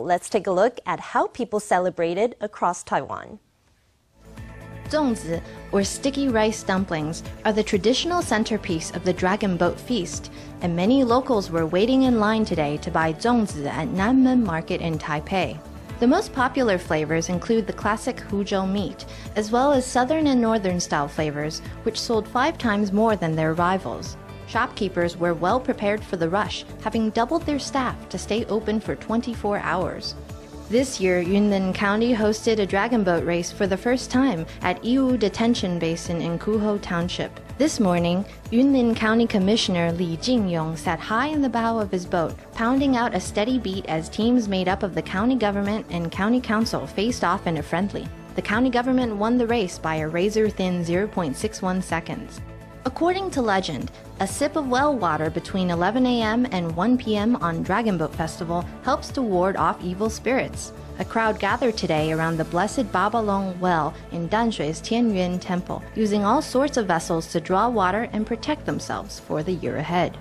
Let's take a look at how people celebrated across Taiwan. Zongzi, or sticky rice dumplings, are the traditional centerpiece of the Dragon Boat Feast, and many locals were waiting in line today to buy zongzi at Nanmen Market in Taipei. The most popular flavors include the classic Huzhou meat, as well as southern and northern style flavors, which sold five times more than their rivals. Shopkeepers were well prepared for the rush, having doubled their staff to stay open for 24 hours. This year, Yunlin County hosted a dragon boat race for the first time at Yiwu Detention Basin in Kouhu Township. This morning, Yunlin County Commissioner Lee Chin-yung sat high in the bow of his boat, pounding out a steady beat as teams made up of the county government and county council faced off in a friendly. The county government won the race by a razor thin 0.61 seconds. According to legend, a sip of well water between 11 a.m. and 1 p.m. on Dragon Boat Festival helps to ward off evil spirits. A crowd gathered today around the Blessed Babalong Well in Tamsui's Tianyuan Temple, using all sorts of vessels to draw water and protect themselves for the year ahead.